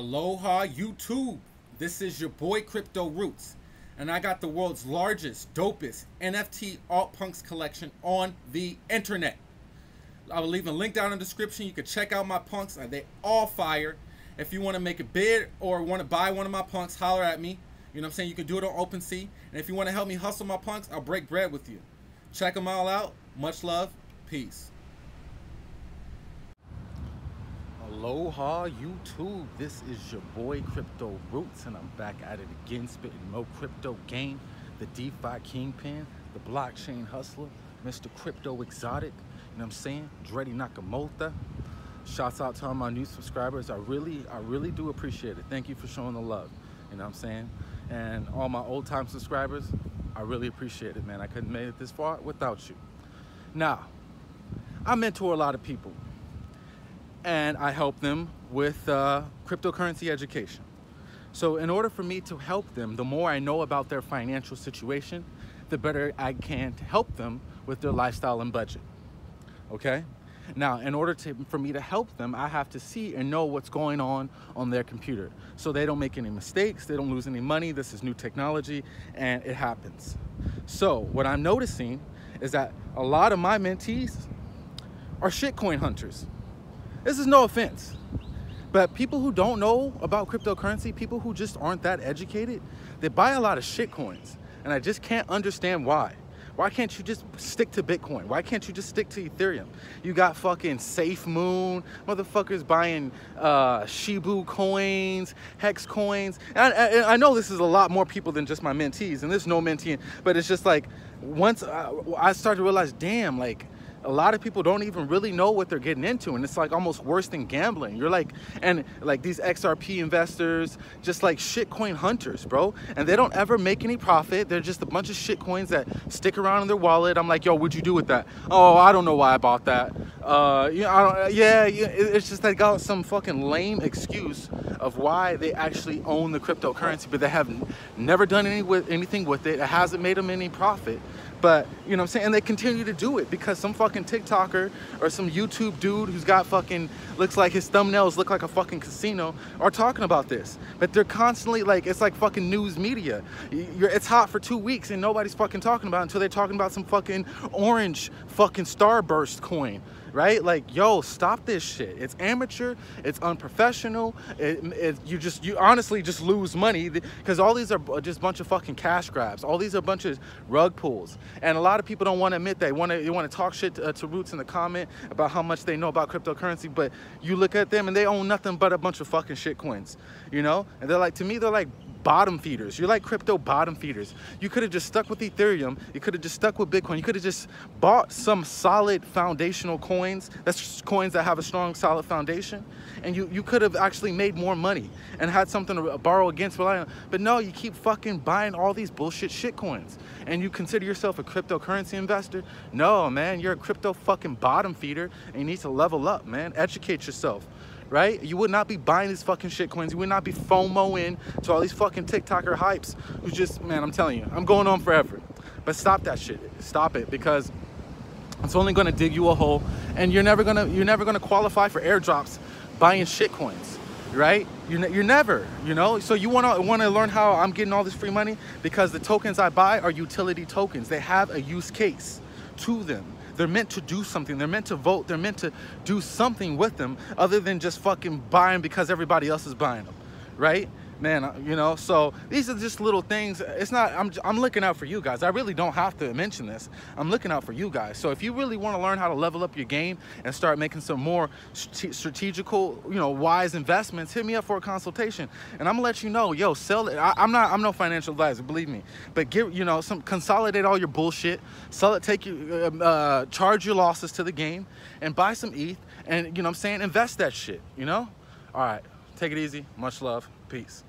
Aloha YouTube. This is your boy Crypto Rootz. And I got the world's largest, dopest NFT alt punks collection on the internet. I will leave a link down in the description. You can check out my punks. And they all fire. If you want to make a bid or want to buy one of my punks, holler at me. You know what I'm saying? You can do it on OpenSea. And if you want to help me hustle my punks, I'll break bread with you. Check them all out. Much love. Peace. Aloha YouTube, this is your boy Crypto Rootz and I'm back at it again spitting more crypto game, the DeFi Kingpin, the blockchain hustler, Mr. Crypto Exotic, you know what I'm saying, Dreddy Nakamoto. Shouts out to all my new subscribers, I really, I really do appreciate it. Thank you for showing the love, you know what I'm saying, and all my old time subscribers, I really appreciate it man, I couldn't make it this far without you. Now, I mentor a lot of people and I help them with uh, cryptocurrency education. So in order for me to help them, the more I know about their financial situation, the better I can help them with their lifestyle and budget, okay? Now, in order to, for me to help them, I have to see and know what's going on on their computer. So they don't make any mistakes, they don't lose any money, this is new technology, and it happens. So what I'm noticing is that a lot of my mentees are shitcoin hunters. This is no offense, but people who don't know about cryptocurrency, people who just aren't that educated, they buy a lot of shit coins. And I just can't understand why. Why can't you just stick to Bitcoin? Why can't you just stick to Ethereum? You got fucking Safe Moon, motherfuckers buying uh, Shiba coins, Hex coins. And I, I, know this is a lot more people than just my mentees, and there's no mentee, but it's just like once I, I started to realize, damn, like a lot of people don't even really know what they're getting into and it's like almost worse than gambling. You're like and like these xrp investors just like shitcoin hunters bro and they don't ever make any profit. They're just a bunch of shitcoins that stick around in their wallet. I'm like yo what'd you do with that? Oh i don't know why i bought that. Uh you know, don't, yeah it's just they got some fucking lame excuse of why they actually own the cryptocurrency but they have never done any with anything with it. It hasn't made them any profit but, you know what I'm saying? And they continue to do it because some fucking TikToker or some YouTube dude who's got fucking, looks like his thumbnails look like a fucking casino are talking about this. But they're constantly like, it's like fucking news media. You're, it's hot for two weeks and nobody's fucking talking about it until they're talking about some fucking orange fucking starburst coin right? Like, yo, stop this shit. It's amateur, it's unprofessional. It, it, you just, you honestly just lose money because all these are just bunch of fucking cash grabs. All these are bunch of rug pulls. And a lot of people don't want to admit they want to, they want to talk shit to, uh, to Rootz in the comment about how much they know about cryptocurrency, but you look at them and they own nothing but a bunch of fucking shit coins, you know? And they're like, to me, they're like bottom feeders. You're like crypto bottom feeders. You could have just stuck with Ethereum. You could have just stuck with Bitcoin. You could have just bought some solid foundational coins. That's coins that have a strong, solid foundation. And you, you could have actually made more money and had something to borrow against. But no, you keep fucking buying all these bullshit shit coins. And you consider yourself a cryptocurrency investor? No, man, you're a crypto fucking bottom feeder and you need to level up, man. Educate yourself right? You would not be buying these fucking shit coins. You would not be FOMOing to all these fucking TikToker hypes who just, man, I'm telling you, I'm going on forever. But stop that shit. Stop it because it's only gonna dig you a hole and you're never gonna you're never gonna qualify for airdrops buying shit coins right you're, you're never you know so you want to want to learn how i'm getting all this free money because the tokens i buy are utility tokens they have a use case to them they're meant to do something. They're meant to vote. They're meant to do something with them other than just fucking buying because everybody else is buying them, right? Man you know so these are just little things. It's not I'm, I'm looking out for you guys. I really don't have to mention this. I'm looking out for you guys. So if you really want to learn how to level up your game and start making some more strategical you know wise investments hit me up for a consultation. And i'm gonna let you know yo sell it. I, am not i'm no financial advisor believe me. But get you know some consolidate all your bullshit. Sell it take your uh, uh, charge your losses to the game and buy some eth and you know i'm saying invest that shit you know? All right take it easy. Much love. Peace